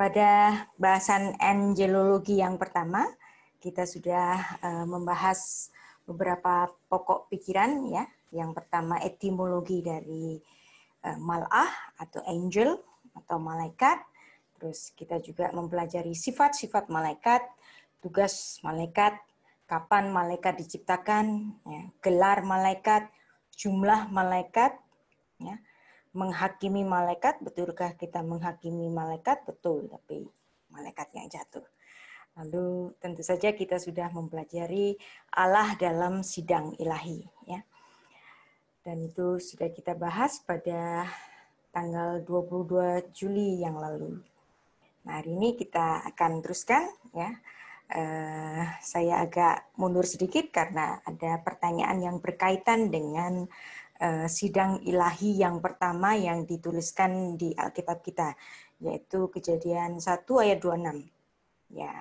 Pada bahasan angelologi yang pertama, kita sudah uh, membahas beberapa pokok pikiran ya. Yang pertama etimologi dari uh, malah atau angel atau malaikat. Terus kita juga mempelajari sifat-sifat malaikat, tugas malaikat, kapan malaikat diciptakan, ya, gelar malaikat, jumlah malaikat, ya, menghakimi malaikat, betulkah kita menghakimi malaikat? Betul, tapi malaikat yang jatuh. Lalu tentu saja kita sudah mempelajari Allah dalam sidang ilahi. ya. Dan itu sudah kita bahas pada tanggal 22 Juli yang lalu. Nah, hari ini kita akan teruskan ya. Uh, saya agak mundur sedikit karena ada pertanyaan yang berkaitan dengan Eh, sidang ilahi yang pertama yang dituliskan di Alkitab kita, yaitu kejadian 1 ayat 26. Ya,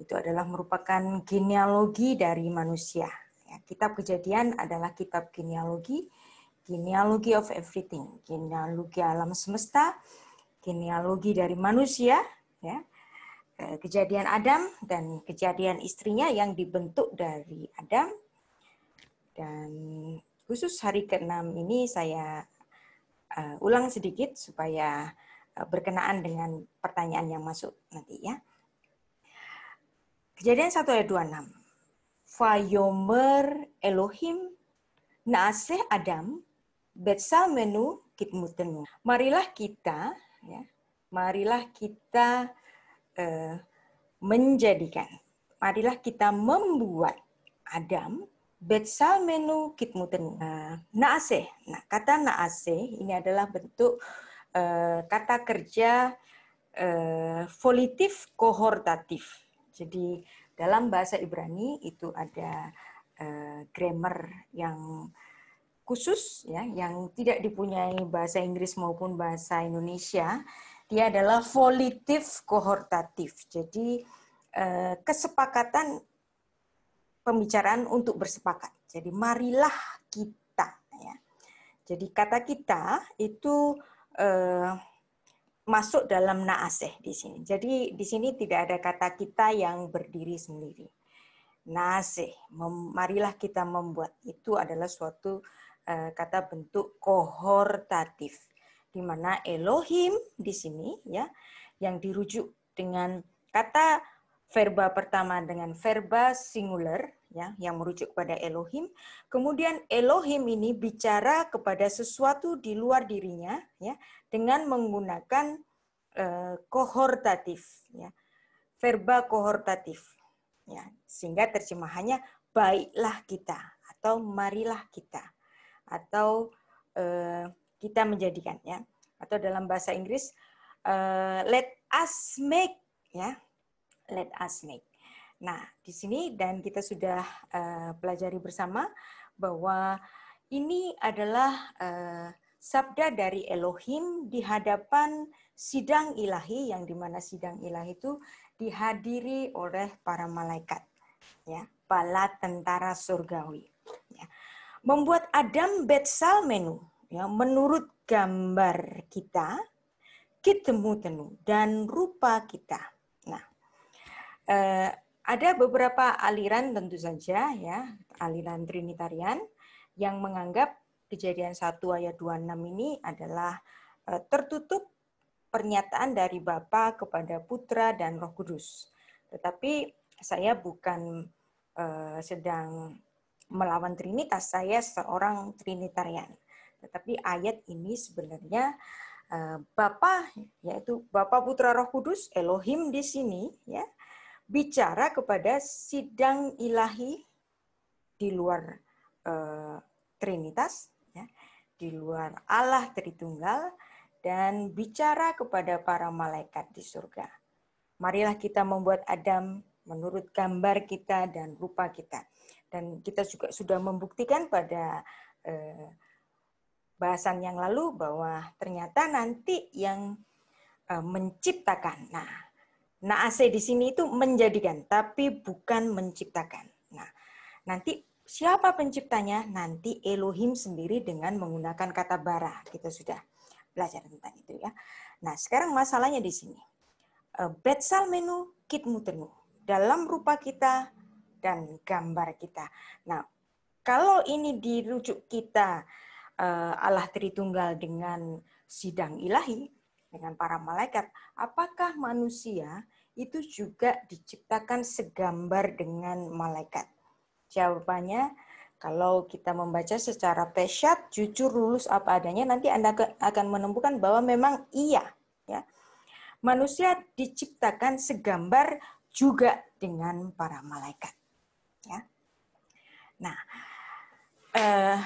itu adalah merupakan genealogi dari manusia. Ya, kitab kejadian adalah kitab genealogi, genealogi of everything, genealogi alam semesta, genealogi dari manusia, ya, eh, kejadian Adam dan kejadian istrinya yang dibentuk dari Adam dan khusus hari ke-6 ini saya uh, ulang sedikit supaya uh, berkenaan dengan pertanyaan yang masuk nanti ya. Kejadian 1 ayat 26. Fayomer Elohim naaseh Adam betsal menu kitmutenu. Marilah kita ya, marilah kita uh, menjadikan, marilah kita membuat Adam Betsal menu kitmuten. Naase. Nah, kata naase ini adalah bentuk uh, kata kerja uh, volitif kohortatif. Jadi dalam bahasa Ibrani itu ada uh, grammar yang khusus ya yang tidak dipunyai bahasa Inggris maupun bahasa Indonesia. Dia adalah volitif kohortatif. Jadi kesepakatan pembicaraan untuk bersepakat. Jadi marilah kita ya. Jadi kata kita itu eh, masuk dalam naaseh di sini. Jadi di sini tidak ada kata kita yang berdiri sendiri. Naaseh, marilah kita membuat itu adalah suatu eh, kata bentuk kohortatif di mana Elohim di sini ya yang dirujuk dengan kata verba pertama dengan verba singular ya yang merujuk kepada Elohim. Kemudian Elohim ini bicara kepada sesuatu di luar dirinya ya dengan menggunakan uh, kohortatif ya. Verba kohortatif ya sehingga terjemahannya baiklah kita atau marilah kita atau uh, kita menjadikan ya atau dalam bahasa Inggris uh, let us make ya let us make Nah, di sini dan kita sudah uh, pelajari bersama bahwa ini adalah uh, sabda dari Elohim di hadapan sidang ilahi yang di mana sidang ilahi itu dihadiri oleh para malaikat, ya, bala tentara surgawi. Ya. Membuat Adam Betsal menu, ya, menurut gambar kita, ketemu tenu dan rupa kita. Uh, ada beberapa aliran tentu saja ya, aliran Trinitarian yang menganggap kejadian 1 ayat 26 ini adalah e, tertutup pernyataan dari Bapa kepada Putra dan Roh Kudus. Tetapi saya bukan uh, sedang melawan Trinitas, saya seorang Trinitarian. Tetapi ayat ini sebenarnya uh, Bapa yaitu Bapa Putra Roh Kudus Elohim di sini ya bicara kepada sidang ilahi di luar uh, Trinitas, ya, di luar Allah Tritunggal, dan bicara kepada para malaikat di surga. Marilah kita membuat Adam menurut gambar kita dan rupa kita. Dan kita juga sudah membuktikan pada eh, bahasan yang lalu bahwa ternyata nanti yang eh, menciptakan. Nah, Naase di sini itu menjadikan, tapi bukan menciptakan. Nah, nanti siapa penciptanya? Nanti Elohim sendiri dengan menggunakan kata bara. Kita sudah belajar tentang itu ya. Nah, sekarang masalahnya di sini. uh, betsal menu kitmutenu dalam rupa kita dan gambar kita. Nah, kalau ini dirujuk kita uh, Allah Tritunggal dengan sidang ilahi dengan para malaikat, apakah manusia itu juga diciptakan segambar dengan malaikat? Jawabannya, kalau kita membaca secara pesyat, jujur, lulus apa adanya, nanti Anda akan menemukan bahwa memang iya. Ya. Manusia diciptakan segambar juga dengan para malaikat. Ya. Nah, eh,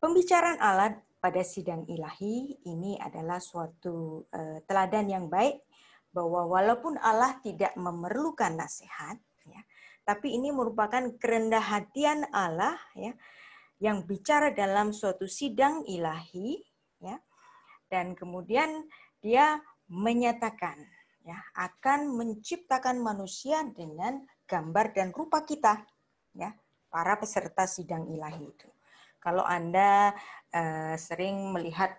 pembicaraan Allah pada sidang ilahi ini adalah suatu eh, teladan yang baik bahwa walaupun Allah tidak memerlukan nasihat, ya, tapi ini merupakan kerendah hatian Allah ya, yang bicara dalam suatu sidang ilahi, ya, dan kemudian dia menyatakan ya akan menciptakan manusia dengan gambar dan rupa kita ya para peserta sidang ilahi itu. Kalau Anda uh, sering melihat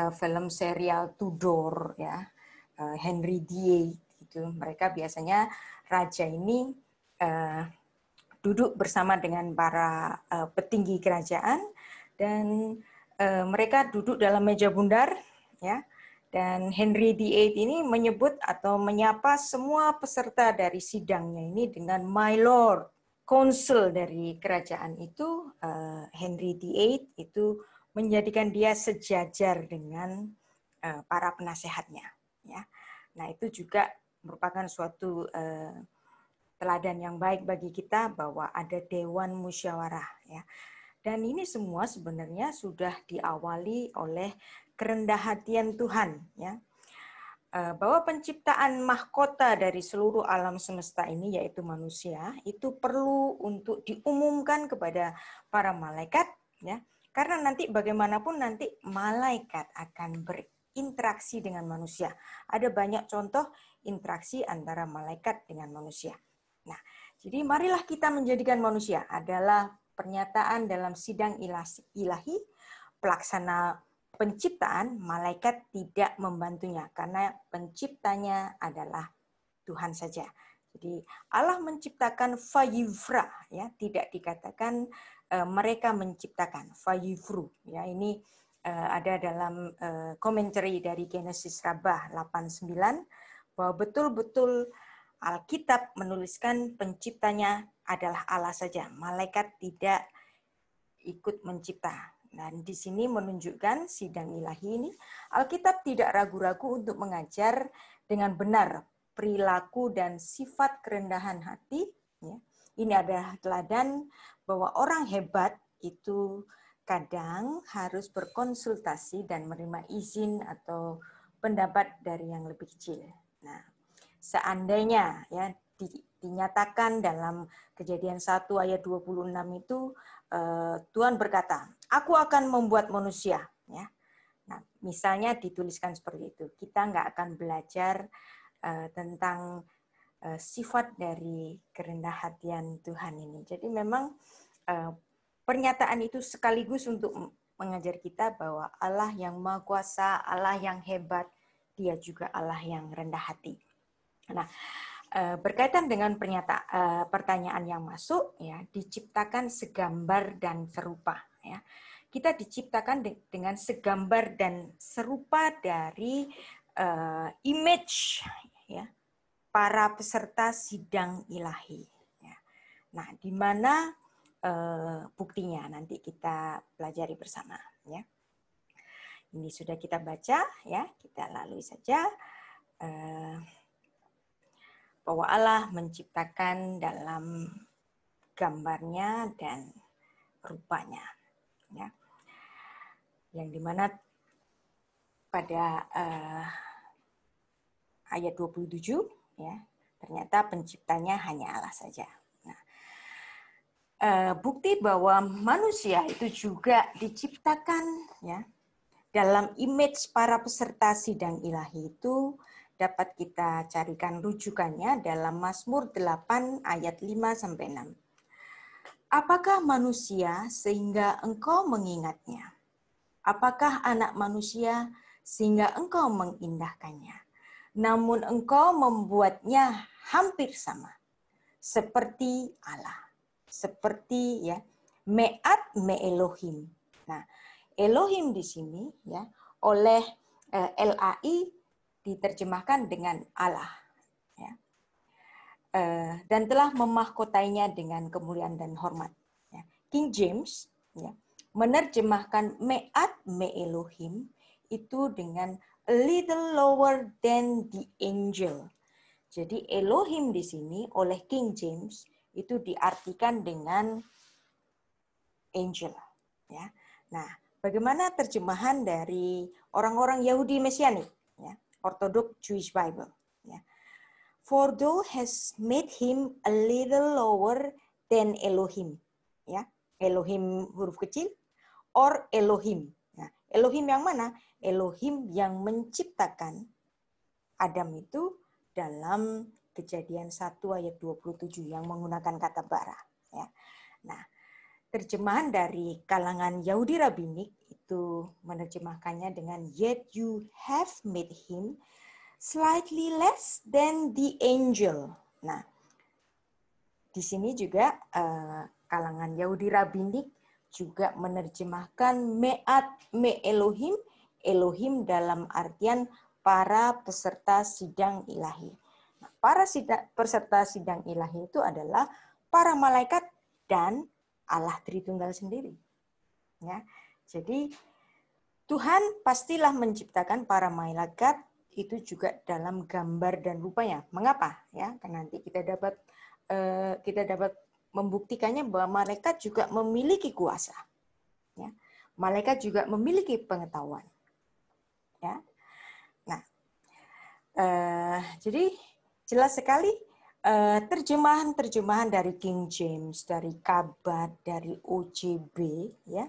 uh, film serial Tudor ya uh, Henry VIII itu mereka biasanya raja ini uh, duduk bersama dengan para uh, petinggi kerajaan dan uh, mereka duduk dalam meja bundar ya dan Henry VIII ini menyebut atau menyapa semua peserta dari sidangnya ini dengan my lord. Konsul dari kerajaan itu uh, Henry VIII itu menjadikan dia sejajar dengan uh, para penasehatnya. Ya, nah itu juga merupakan suatu uh, teladan yang baik bagi kita bahwa ada dewan musyawarah. Ya, dan ini semua sebenarnya sudah diawali oleh kerendah hatian Tuhan ya eh, bahwa penciptaan mahkota dari seluruh alam semesta ini yaitu manusia itu perlu untuk diumumkan kepada para malaikat ya. Karena nanti bagaimanapun nanti malaikat akan berinteraksi dengan manusia. Ada banyak contoh interaksi antara malaikat dengan manusia. Nah jadi marilah kita menjadikan manusia adalah pernyataan dalam sidang ilahi pelaksana penciptaan, malaikat tidak membantunya karena penciptanya adalah Tuhan saja. Jadi Allah menciptakan fayivra ya, tidak dikatakan uh, mereka menciptakan fayivru ya. Ini uh, ada dalam uh, komentari dari Genesis Rabbah 89 bahwa betul-betul Alkitab menuliskan penciptanya adalah Allah saja. Malaikat tidak ikut mencipta. Dan di sini menunjukkan sidang ilahi ini, Alkitab tidak ragu-ragu untuk mengajar dengan benar perilaku dan sifat kerendahan hati. Ya. Ini adalah teladan bahwa orang hebat itu kadang harus berkonsultasi dan menerima izin atau pendapat dari yang lebih kecil. Nah, seandainya ya dinyatakan dalam kejadian 1 ayat 26 itu eh, Tuhan berkata, aku akan membuat manusia. Ya. Nah, misalnya dituliskan seperti itu. Kita nggak akan belajar uh, tentang uh, sifat dari kerendah hatian Tuhan ini. Jadi memang uh, pernyataan itu sekaligus untuk mengajar kita bahwa Allah yang maha kuasa, Allah yang hebat, dia juga Allah yang rendah hati. Nah, berkaitan dengan pernyata, uh, pertanyaan yang masuk ya diciptakan segambar dan serupa ya kita diciptakan de dengan segambar dan serupa dari uh, image ya para peserta sidang ilahi ya. nah di mana uh, buktinya nanti kita pelajari bersama ya ini sudah kita baca ya kita lalui saja uh, bahwa Allah menciptakan dalam gambarnya dan rupanya. Ya. Yang di mana pada uh, ayat 27 ya ternyata penciptanya hanya Allah saja. Nah, uh, bukti bahwa manusia itu juga diciptakan ya dalam image para peserta sidang ilahi itu dapat kita carikan rujukannya dalam Mazmur 8 ayat 5 sampai 6. Apakah manusia sehingga engkau mengingatnya? Apakah anak manusia sehingga engkau mengindahkannya? namun engkau membuatnya hampir sama seperti Allah. Seperti ya, me'at me Elohim. Nah, Elohim di sini ya oleh eh, LAI diterjemahkan dengan Allah dan telah memahkotainya dengan kemuliaan dan hormat. Ya. King James ya, menerjemahkan me'at me Elohim itu dengan a little lower than the angel. Jadi Elohim di sini oleh King James itu diartikan dengan angel. Ya. Nah, bagaimana terjemahan dari orang-orang Yahudi Mesianik, ya, Orthodox Jewish Bible? For thou has made him a little lower than Elohim. Ya, Elohim huruf kecil or Elohim. Ya. Elohim yang mana? Elohim yang menciptakan Adam itu dalam kejadian 1 ayat 27 yang menggunakan kata bara. Ya. Nah, terjemahan dari kalangan Yahudi Rabbinik itu menerjemahkannya dengan yet you have made him slightly less than the angel. Nah, di sini juga uh, kalangan Yahudi Rabbinik juga menerjemahkan me'at me Elohim Elohim dalam artian para peserta sidang ilahi. Nah, para sidang, peserta sidang ilahi itu adalah para malaikat dan Allah Tritunggal sendiri. Ya. Jadi Tuhan pastilah menciptakan para malaikat itu juga dalam gambar dan rupanya. Mengapa? Ya, karena nanti kita dapat eh, kita dapat membuktikannya bahwa malaikat juga memiliki kuasa. Ya. Malaikat juga memiliki pengetahuan. Ya. Nah, uh, jadi jelas sekali uh, terjemahan-terjemahan dari King James, dari Kabat, dari OJB, ya,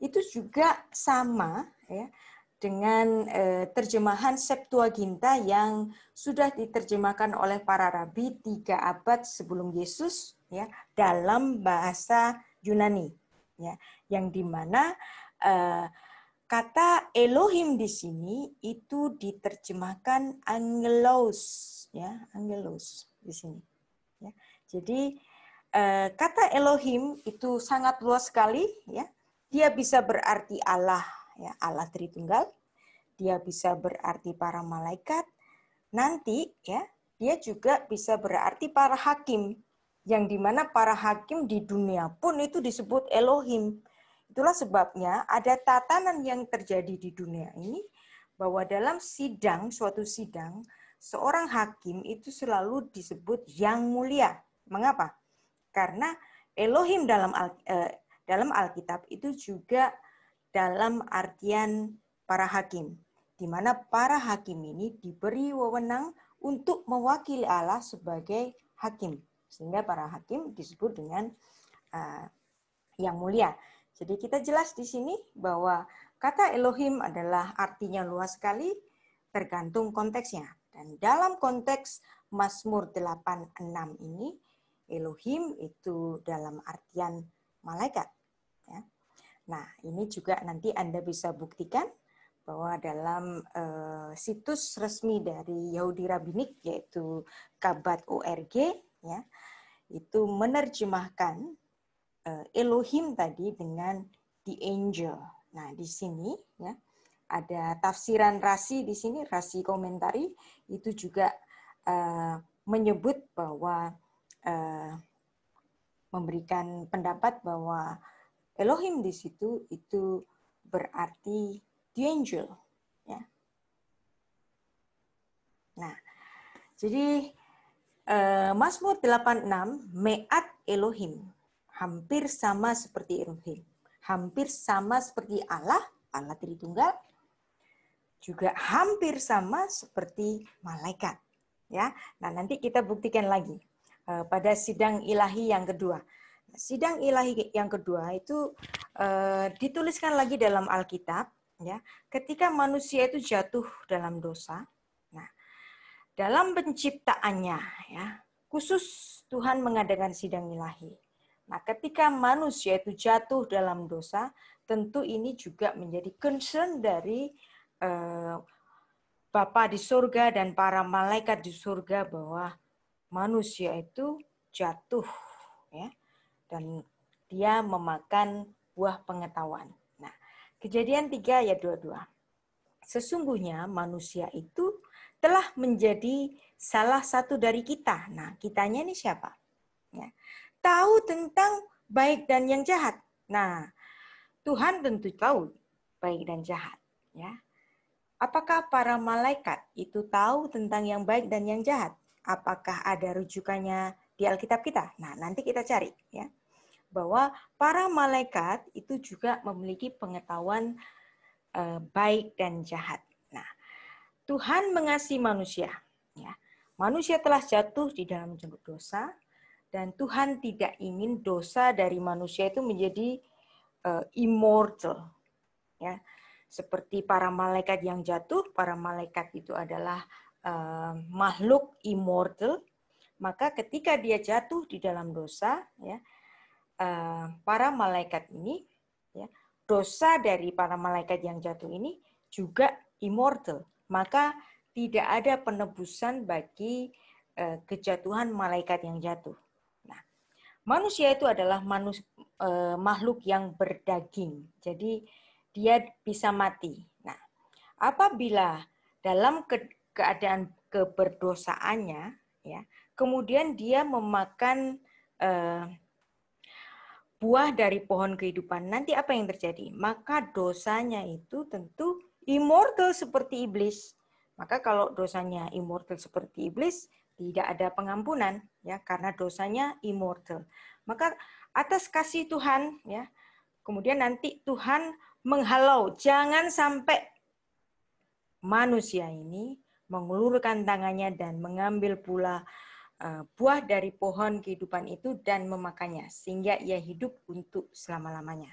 itu juga sama, ya, dengan uh, terjemahan Septuaginta yang sudah diterjemahkan oleh para rabi tiga abad sebelum Yesus, ya, dalam bahasa Yunani, ya, yang di mana uh, Kata Elohim di sini itu diterjemahkan angelos, ya, angelos di sini. Ya. Jadi eh, kata Elohim itu sangat luas sekali, ya. Dia bisa berarti Allah, ya, Allah Tritunggal. Dia bisa berarti para malaikat. Nanti, ya, dia juga bisa berarti para hakim, yang di mana para hakim di dunia pun itu disebut Elohim Itulah sebabnya ada tatanan yang terjadi di dunia ini bahwa dalam sidang, suatu sidang, seorang hakim itu selalu disebut yang mulia. Mengapa? Karena Elohim dalam eh, dalam Alkitab itu juga dalam artian para hakim, di mana para hakim ini diberi wewenang untuk mewakili Allah sebagai hakim, sehingga para hakim disebut dengan uh, yang mulia. Jadi kita jelas di sini bahwa kata Elohim adalah artinya luas sekali tergantung konteksnya. Dan dalam konteks Mazmur 86 ini, Elohim itu dalam artian malaikat. Ya. Nah, ini juga nanti Anda bisa buktikan bahwa dalam uh, situs resmi dari Yahudi Rabbinik yaitu Kabat.org ya itu menerjemahkan uh, Elohim tadi dengan the angel. Nah, di sini ya ada tafsiran rasi di sini, rasi komentari itu juga uh, menyebut bahwa uh, memberikan pendapat bahwa Elohim di situ itu berarti the angel ya. Nah, jadi uh, Mazmur 86 Me'at Elohim hampir sama seperti Elohim. Hampir sama seperti Allah, Allah Tritunggal, juga hampir sama seperti malaikat. Ya, nah nanti kita buktikan lagi uh, pada sidang ilahi yang kedua. Sidang ilahi yang kedua itu uh, dituliskan lagi dalam Alkitab, ya. Ketika manusia itu jatuh dalam dosa, nah dalam penciptaannya, ya khusus Tuhan mengadakan sidang ilahi. Nah, ketika manusia itu jatuh dalam dosa, tentu ini juga menjadi concern dari uh, Bapa di surga dan para malaikat di surga bahwa manusia itu jatuh ya dan dia memakan buah pengetahuan. Nah, kejadian 3 ayat 22. Sesungguhnya manusia itu telah menjadi salah satu dari kita. Nah, kitanya ini siapa? Ya. Tahu tentang baik dan yang jahat. Nah, Tuhan tentu tahu baik dan jahat. Ya. Apakah para malaikat itu tahu tentang yang baik dan yang jahat? Apakah ada rujukannya di Alkitab kita? Nah, nanti kita cari ya. Bahwa para malaikat itu juga memiliki pengetahuan eh, baik dan jahat. Nah, Tuhan mengasihi manusia ya. Manusia telah jatuh di dalam jenggot dosa dan Tuhan tidak ingin dosa dari manusia itu menjadi uh, immortal ya seperti para malaikat yang jatuh, para malaikat itu adalah uh, makhluk immortal, maka ketika dia jatuh di dalam dosa, ya, para malaikat ini, ya, dosa dari para malaikat yang jatuh ini juga immortal, maka tidak ada penebusan bagi uh, kejatuhan malaikat yang jatuh. Nah, manusia itu adalah manus, uh, makhluk yang berdaging, jadi dia bisa mati. Nah, apabila dalam ke keadaan keberdosaannya, ya, kemudian dia memakan eh, buah dari pohon kehidupan, nanti apa yang terjadi? Maka dosanya itu tentu immortal seperti iblis. Maka kalau dosanya immortal seperti iblis, tidak ada pengampunan ya karena dosanya immortal. Maka atas kasih Tuhan ya, kemudian nanti Tuhan menghalau. Jangan sampai manusia ini mengulurkan tangannya dan mengambil pula buah dari pohon kehidupan itu dan memakannya sehingga ia hidup untuk selama-lamanya.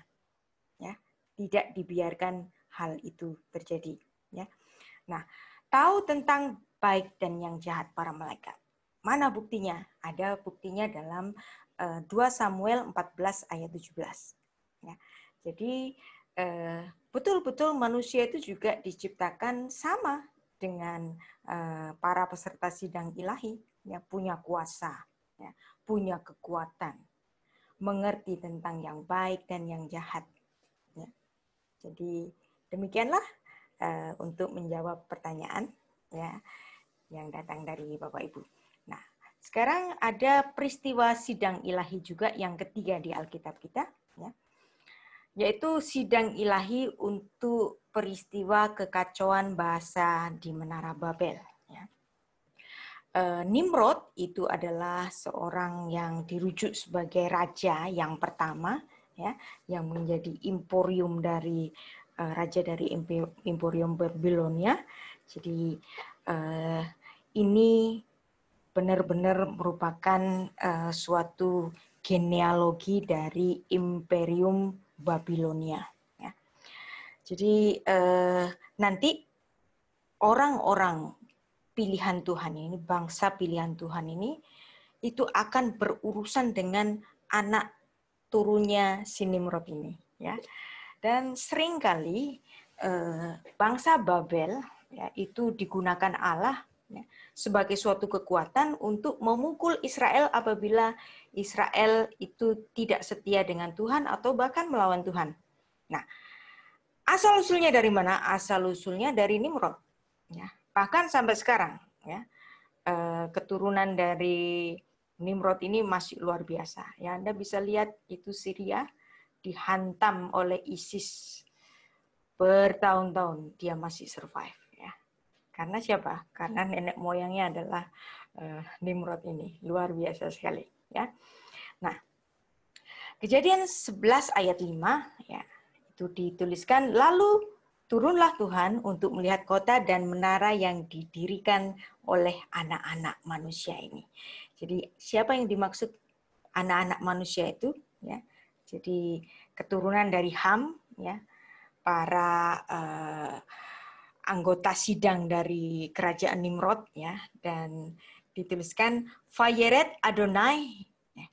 Ya, tidak dibiarkan hal itu terjadi, ya. Nah, tahu tentang baik dan yang jahat para malaikat. Mana buktinya? Ada buktinya dalam uh, eh, 2 Samuel 14 ayat 17. Ya. Jadi Eh, betul-betul manusia itu juga diciptakan sama dengan uh, para peserta sidang ilahi, ya punya kuasa, ya, punya kekuatan, mengerti tentang yang baik dan yang jahat. Ya. Jadi demikianlah uh, untuk menjawab pertanyaan ya yang datang dari Bapak Ibu. Nah, sekarang ada peristiwa sidang ilahi juga yang ketiga di Alkitab kita. Yaitu sidang ilahi untuk peristiwa kekacauan bahasa di Menara Babel. Ya. E, Nimrod itu adalah seorang yang dirujuk sebagai raja yang pertama, ya, yang menjadi emporium dari e, raja dari emporium Babilonia. Jadi e, ini benar-benar merupakan suatu genealogi dari imperium Babilonia. Ya. Jadi eh, nanti orang-orang pilihan Tuhan ini, bangsa pilihan Tuhan ini, itu akan berurusan dengan anak turunnya Sinimrod ini. Ya. Dan sering kali eh, bangsa Babel ya, itu digunakan Allah sebagai suatu kekuatan untuk memukul Israel apabila Israel itu tidak setia dengan Tuhan atau bahkan melawan Tuhan. Nah, asal usulnya dari mana? Asal usulnya dari Nimrod. Ya, bahkan sampai sekarang, ya, eh, keturunan dari Nimrod ini masih luar biasa. Ya, Anda bisa lihat itu Syria dihantam oleh ISIS bertahun-tahun dia masih survive. Karena siapa? Karena nenek moyangnya adalah uh, Nimrod ini luar biasa sekali ya. Nah, Kejadian 11 ayat 5 ya, itu dituliskan lalu turunlah Tuhan untuk melihat kota dan menara yang didirikan oleh anak-anak manusia ini. Jadi siapa yang dimaksud anak-anak manusia itu ya. Jadi keturunan dari Ham ya, para uh, anggota sidang dari kerajaan Nimrod ya. Dan dituliskan Fayeret Adonai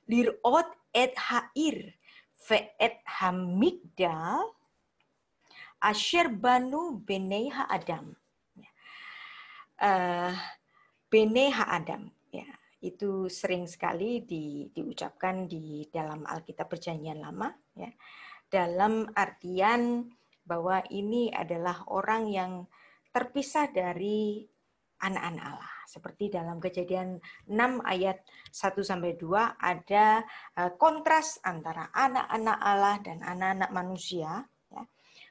lirot et hair et hamigdal asher banu benei adam. uh, bene ha Adam ya. Itu sering sekali di, diucapkan di dalam Alkitab Perjanjian Lama ya. Dalam artian bahwa ini adalah orang yang terpisah dari anak-anak Allah. Seperti dalam kejadian 6 ayat 1 sampai 2 ada eh, kontras antara anak-anak Allah dan anak-anak manusia. Ya.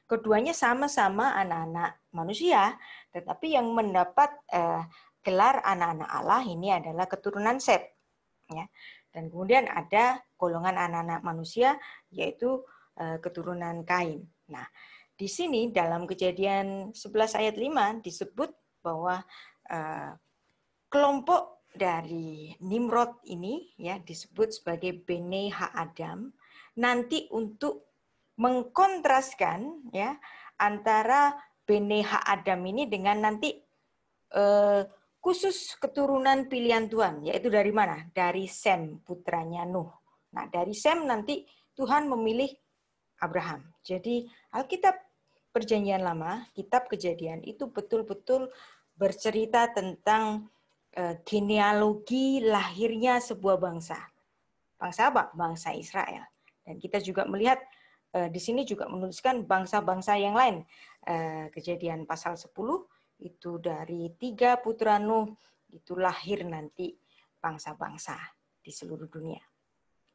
Keduanya sama-sama anak-anak manusia, tetapi yang mendapat eh, gelar anak-anak Allah ini adalah keturunan Seth. Ya. Dan kemudian ada golongan anak-anak manusia yaitu eh, keturunan Kain. Nah, di sini dalam kejadian 11 ayat 5 disebut bahwa eh, kelompok dari Nimrod ini ya disebut sebagai Bene Ha Adam nanti untuk mengkontraskan ya antara Bene Ha Adam ini dengan nanti eh, khusus keturunan pilihan Tuhan, yaitu dari mana? Dari Sem, putranya Nuh. Nah, dari Sem nanti Tuhan memilih Abraham. Jadi Alkitab Perjanjian Lama, Kitab Kejadian itu betul-betul bercerita tentang uh, genealogi lahirnya sebuah bangsa. Bangsa apa? Bangsa Israel. Dan kita juga melihat uh, di sini juga menuliskan bangsa-bangsa yang lain. Uh, kejadian pasal 10 itu dari tiga putra Nuh itu lahir nanti bangsa-bangsa di seluruh dunia.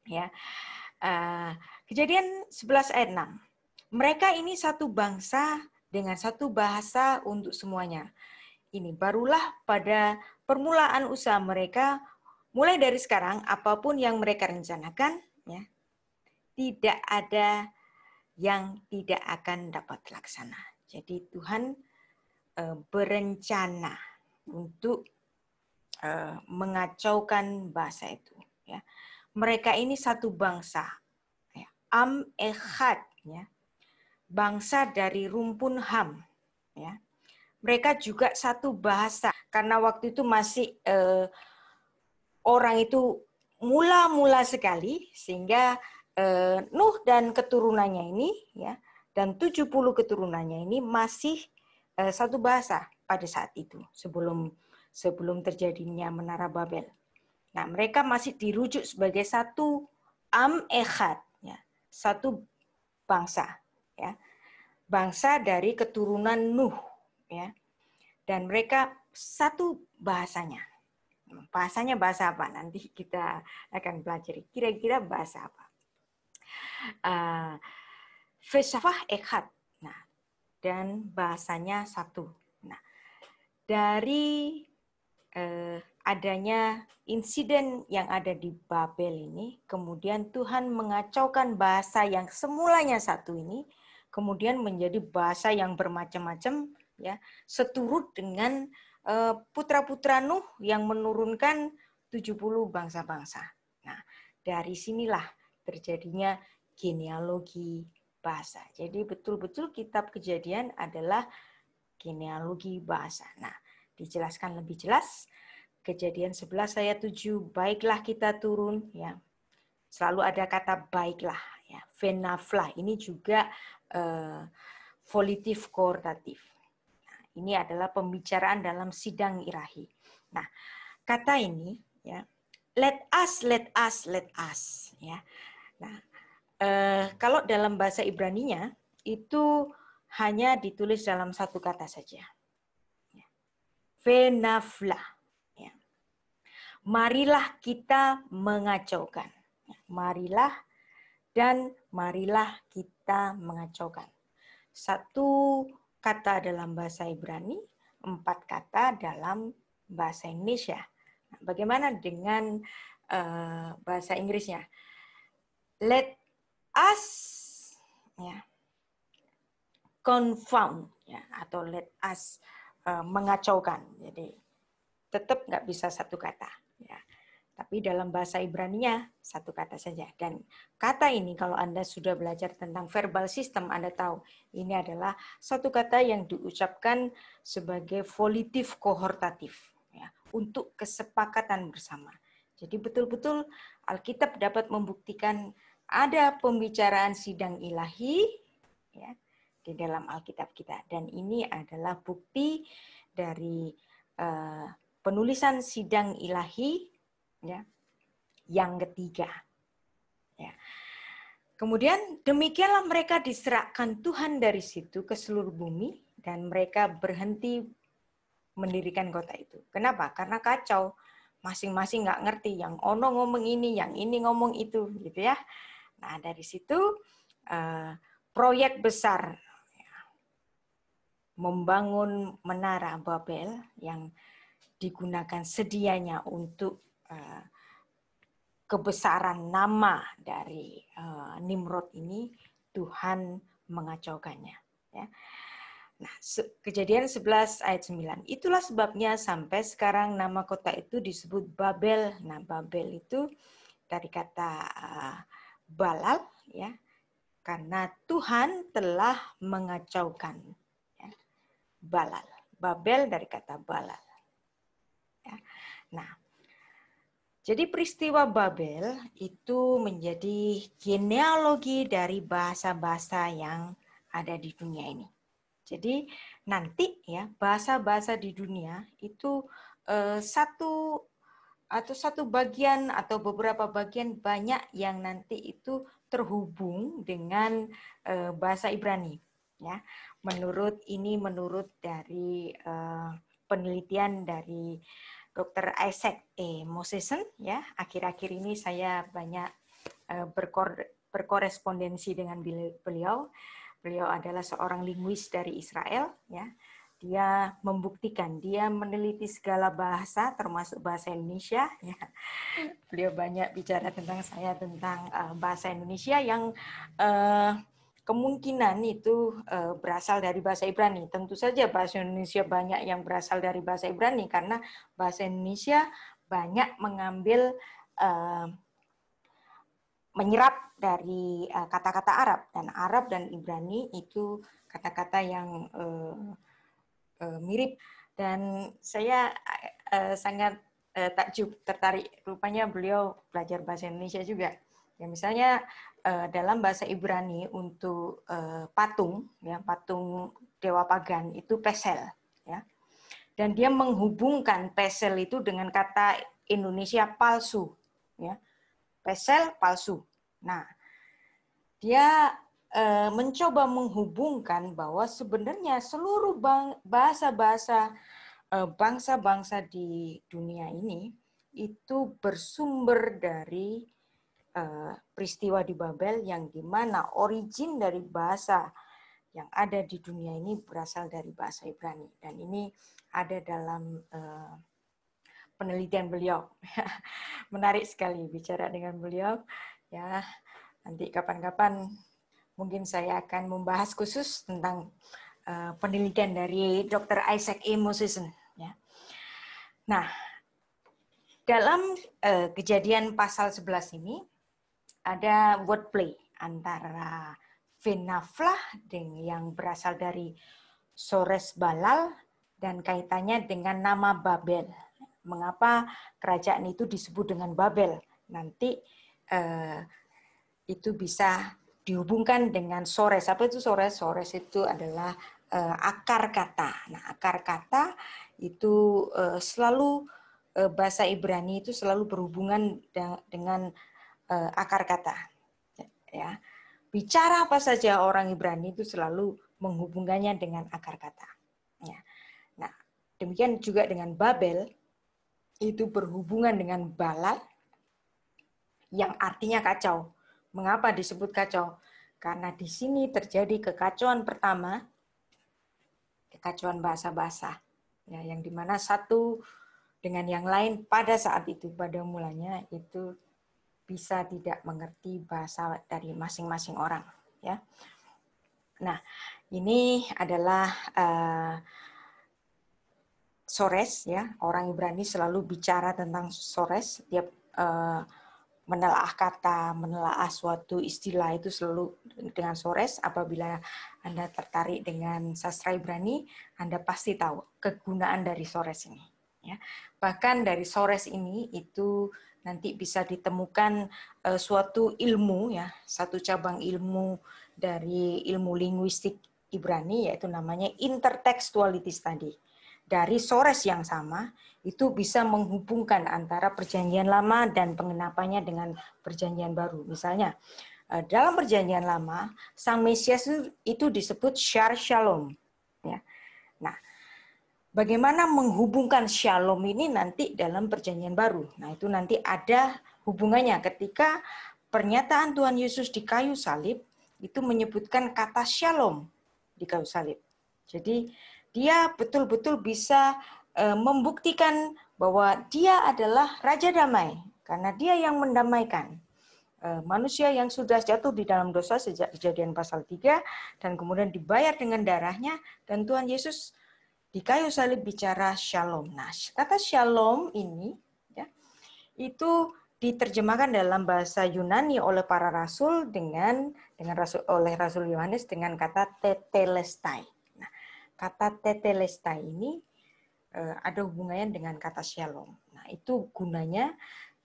Ya. Kejadian 11 ayat 6. Mereka ini satu bangsa dengan satu bahasa untuk semuanya. Ini barulah pada permulaan usaha mereka mulai dari sekarang apa pun yang mereka rencanakan ya tidak ada yang tidak akan dapat terlaksana. Jadi Tuhan Eh, berencana untuk eh, mengacaukan bahasa itu. Ya. Mereka ini satu bangsa, ya. am echad, ya. Bangsa dari rumpun ham. Ya. Mereka juga satu bahasa, karena waktu itu masih eh, orang itu mula-mula sekali, sehingga eh, Nuh dan keturunannya ini, ya, dan 70 keturunannya ini masih Eh, satu bahasa pada saat itu sebelum sebelum terjadinya menara Babel. Nah, mereka masih dirujuk sebagai satu am echad, ya, satu bangsa, ya, bangsa dari keturunan Nuh, ya, dan mereka satu bahasanya. Bahasanya bahasa apa? Nanti kita akan pelajari. Kira-kira bahasa apa? Uh, Fesafah echad dan bahasanya satu. Nah, dari eh, adanya insiden yang ada di Babel ini, kemudian Tuhan mengacaukan bahasa yang semulanya satu ini, kemudian menjadi bahasa yang bermacam-macam, ya, seturut dengan eh, putra-putra Nuh yang menurunkan 70 bangsa-bangsa. Nah, dari sinilah terjadinya genealogi bahasa. Jadi betul-betul kitab kejadian adalah genealogi bahasa. Nah, dijelaskan lebih jelas kejadian 11 ayat 7 baiklah kita turun ya. Selalu ada kata baiklah ya. Venaflah ini juga uh, volitif koordatif. Nah, ini adalah pembicaraan dalam sidang irahi. Nah, kata ini ya let us let us let us ya. Nah, eh, kalau dalam bahasa Ibrani-nya itu hanya ditulis dalam satu kata saja. Ya. Venafla. Ya. Marilah kita mengacaukan. Ya. Marilah dan marilah kita mengacaukan. Satu kata dalam bahasa Ibrani, empat kata dalam bahasa Indonesia. Nah, bagaimana dengan uh, bahasa Inggrisnya? Let us ya confound ya atau let us uh, mengacaukan. Jadi tetap nggak bisa satu kata ya. Tapi dalam bahasa Ibrani-nya satu kata saja. Dan kata ini kalau Anda sudah belajar tentang verbal system, Anda tahu ini adalah satu kata yang diucapkan sebagai volitif kohortatif ya, untuk kesepakatan bersama. Jadi betul-betul Alkitab dapat membuktikan ada pembicaraan sidang ilahi ya di dalam Alkitab kita dan ini adalah bukti dari uh, penulisan sidang ilahi ya yang ketiga. Ya. Kemudian demikianlah mereka diserahkan Tuhan dari situ ke seluruh bumi dan mereka berhenti mendirikan kota itu. Kenapa? Karena kacau. Masing-masing nggak ngerti. Yang ono ngomong ini, yang ini ngomong itu, gitu ya. Nah dari situ uh, proyek besar ya, membangun menara Babel yang digunakan sedianya untuk uh, kebesaran nama dari uh, Nimrod ini Tuhan mengacaukannya. Ya. Nah, kejadian 11 ayat 9. Itulah sebabnya sampai sekarang nama kota itu disebut Babel. Nah, Babel itu dari kata uh, balal ya. Karena Tuhan telah mengacaukan ya. balal. Babel dari kata balal. Ya. Nah, jadi peristiwa Babel itu menjadi genealogi dari bahasa-bahasa yang ada di dunia ini. Jadi nanti ya bahasa-bahasa di dunia itu eh, satu atau satu bagian atau beberapa bagian banyak yang nanti itu terhubung dengan eh, bahasa Ibrani ya. Menurut ini menurut dari eh, penelitian dari Dr. Isaac E. Mosesen ya. Akhir-akhir ini saya banyak eh, berkorespondensi dengan beliau Beliau adalah seorang linguis dari Israel, ya. Dia membuktikan, dia meneliti segala bahasa, termasuk bahasa Indonesia. Ya. Beliau banyak bicara tentang saya tentang uh, bahasa Indonesia yang uh, kemungkinan itu uh, berasal dari bahasa Ibrani. Tentu saja bahasa Indonesia banyak yang berasal dari bahasa Ibrani karena bahasa Indonesia banyak mengambil uh, menyerap dari eh, kata-kata Arab. Dan Arab dan Ibrani itu kata-kata yang mirip. Dan saya sangat takjub tertarik. Rupanya beliau belajar bahasa Indonesia juga ya misalnya uh, dalam bahasa Ibrani untuk uh, patung ya patung dewa pagan itu pesel ya dan dia menghubungkan pesel itu dengan kata Indonesia palsu ya pesel palsu. Nah, dia e, mencoba menghubungkan bahwa sebenarnya seluruh bahasa-bahasa bangsa-bangsa di dunia ini itu bersumber dari peristiwa di Babel yang di mana origin dari bahasa yang ada di dunia ini berasal dari bahasa Ibrani dan ini ada dalam penelitian beliau. Menarik sekali bicara dengan beliau. Ya, nanti kapan-kapan mungkin saya akan membahas khusus tentang uh, penelitian dari Dr. Isaac E. Mosesen. Ya. Nah, dalam kejadian pasal 11 ini ada wordplay antara Venaflah dengan yang berasal dari Sores Balal dan kaitannya dengan nama Babel mengapa kerajaan itu disebut dengan Babel. Nanti eh, itu bisa dihubungkan dengan sores. Apa itu sores? Sores itu adalah eh, akar kata. Nah, akar kata itu eh, selalu eh, bahasa Ibrani itu selalu berhubungan dengan eh, akar kata. Ya. Bicara apa saja orang Ibrani itu selalu menghubungkannya dengan akar kata. Ya. Nah, demikian juga dengan Babel itu berhubungan dengan balal yang artinya kacau. Mengapa disebut kacau? Karena di sini terjadi kekacauan pertama, kekacauan bahasa-bahasa, ya, yang di mana satu dengan yang lain pada saat itu pada mulanya itu bisa tidak mengerti bahasa dari masing-masing orang. Ya, nah ini adalah uh, sores ya. Orang Ibrani selalu bicara tentang sores. Dia uh, menelaah kata menelaah suatu istilah itu selalu dengan sores. Apabila anda tertarik dengan sastra Ibrani anda pasti tahu kegunaan dari sores ini ya. Bahkan dari sores ini itu nanti bisa ditemukan uh, suatu ilmu ya satu cabang ilmu dari ilmu linguistik Ibrani yaitu namanya intertextuality study dari sores yang sama itu bisa menghubungkan antara perjanjian lama dan pengenapannya dengan perjanjian baru. Misalnya, eh, dalam perjanjian lama, Sang Mesias itu disebut Syar Shalom. Ya. Bagaimana menghubungkan Shalom ini nanti dalam perjanjian baru? Nah, itu nanti ada hubungannya ketika pernyataan Tuhan Yesus di kayu salib itu menyebutkan kata Shalom di kayu salib. Jadi, dia betul-betul bisa Eh, membuktikan bahwa dia adalah raja damai karena dia yang mendamaikan eh, manusia yang sudah jatuh di dalam dosa sejak kejadian pasal 3 dan kemudian dibayar dengan darahnya dan Tuhan Yesus di kayu salib bicara shalom. Nah, kata shalom ini ya, itu diterjemahkan dalam bahasa Yunani oleh para rasul dengan dengan rasul oleh Rasul Yohanes dengan kata tetelestai. Nah, kata tetelestai ini Eh, ada hubungannya dengan kata shalom. Nah, itu gunanya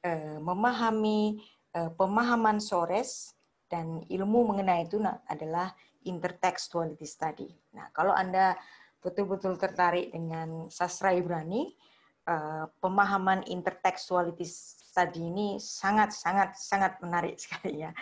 eh, memahami eh, pemahaman sores dan ilmu mengenai itu adalah intertextuality study. Nah, kalau Anda betul-betul tertarik dengan sastra Ibrani, pemahaman intertextuality study ini sangat sangat sangat menarik sekali ya.